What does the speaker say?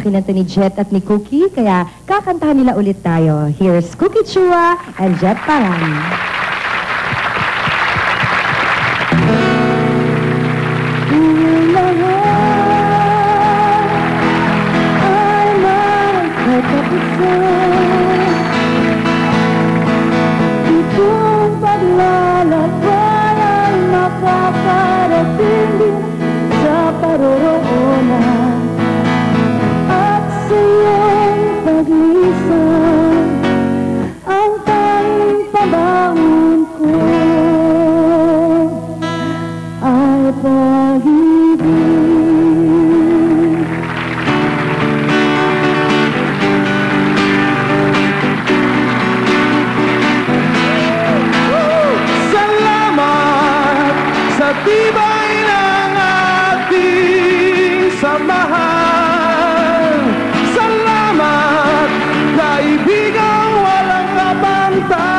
kinanta ni Jet at ni Cookie, kaya kakantahan nila ulit tayo. Here's Cookie Chua and Jet Paran. Itong paglalakbay mag-isa Ang ko Ay pag-ibig. Salamat sa goodbye.